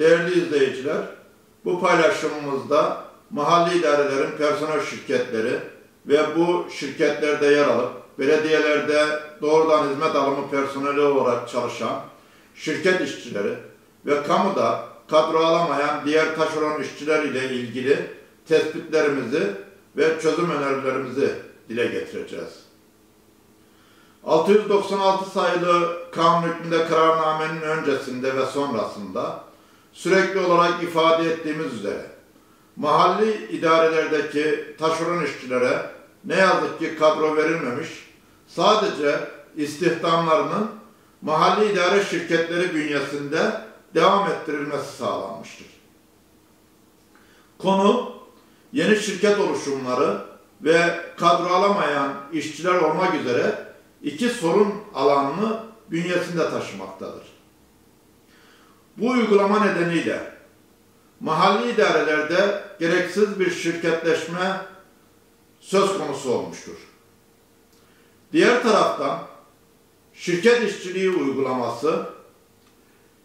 değerli izleyiciler, bu paylaşımımızda mahalli idarelerin personel şirketleri ve bu şirketlerde yer alıp belediyelerde doğrudan hizmet alımı personeli olarak çalışan şirket işçileri ve kamuda kadro alamayan diğer taşeron işçiler ile ilgili tespitlerimizi ve çözüm önerilerimizi dile getireceğiz. 696 sayılı kanun hükmünde kararnamenin öncesinde ve sonrasında sürekli olarak ifade ettiğimiz üzere mahalli idarelerdeki taşeron işçilere ne yazık ki kadro verilmemiş, sadece istihdamlarının mahalli idare şirketleri bünyesinde devam ettirilmesi sağlanmıştır. Konu yeni şirket oluşumları ve kadro alamayan işçiler olmak üzere iki sorun alanını bünyesinde taşımaktadır. Bu uygulama nedeniyle mahalli idarelerde gereksiz bir şirketleşme söz konusu olmuştur. Diğer taraftan şirket işçiliği uygulaması,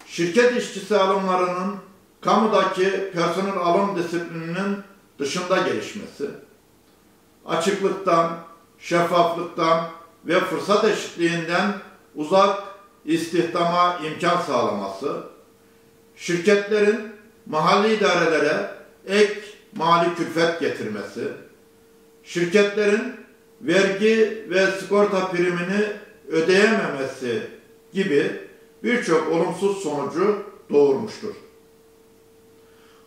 şirket işçisi alımlarının kamudaki personel alım disiplininin dışında gelişmesi, açıklıktan, şeffaflıktan ve fırsat eşitliğinden uzak istihdama imkan sağlaması, şirketlerin mahalli idarelere ek mali külfet getirmesi, şirketlerin vergi ve sigorta primini ödeyememesi gibi birçok olumsuz sonucu doğurmuştur.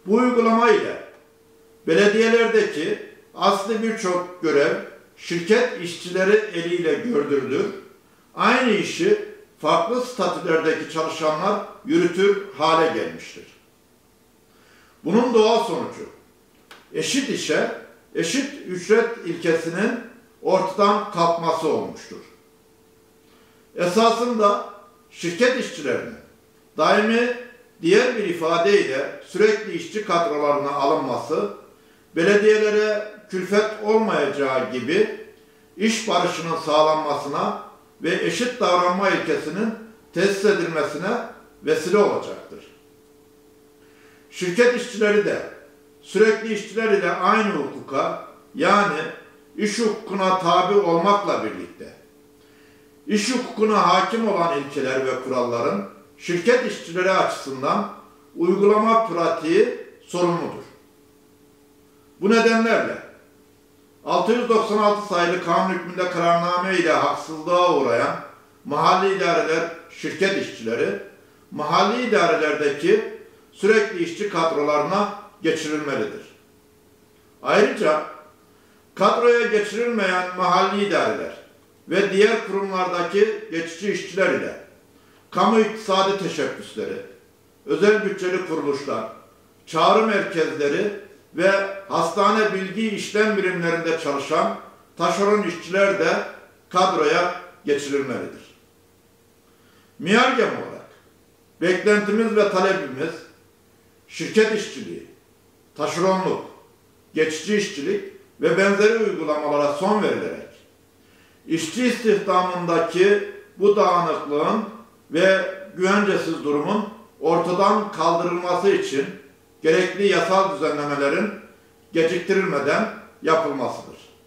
Bu uygulama ile belediyelerdeki asli birçok görev şirket işçileri eliyle gördürülür. Aynı işi farklı statülerdeki çalışanlar yürütür hale gelmiştir. Bunun doğal sonucu eşit işe eşit ücret ilkesinin ortadan kalkması olmuştur. Esasında şirket işçilerinin daimi diğer bir ifadeyle sürekli işçi kadrolarına alınması, belediyelere külfet olmayacağı gibi iş barışının sağlanmasına ve eşit davranma ilkesinin tesis edilmesine vesile olacaktır. Şirket işçileri de sürekli işçiler ile aynı hukuka yani iş hukukuna tabi olmakla birlikte iş hukukuna hakim olan ilkeler ve kuralların şirket işçileri açısından uygulama pratiği sorumludur. Bu nedenlerle 696 sayılı kanun hükmünde kararname ile haksızlığa uğrayan mahalli idareler, şirket işçileri, mahalli idarelerdeki sürekli işçi kadrolarına geçirilmelidir. Ayrıca kadroya geçirilmeyen mahalli idareler ve diğer kurumlardaki geçici işçiler ile kamu iktisadi teşebbüsleri, özel bütçeli kuruluşlar, çağrı merkezleri ve hastane bilgi işlem birimlerinde çalışan taşeron işçiler de kadroya geçirilmelidir. Miyargem olarak beklentimiz ve talebimiz şirket işçiliği, taşeronluk, geçici işçilik ve benzeri uygulamalara son verilerek işçi istihdamındaki bu dağınıklığın ve güvencesiz durumun ortadan kaldırılması için gerekli yasal düzenlemelerin geciktirilmeden yapılmasıdır.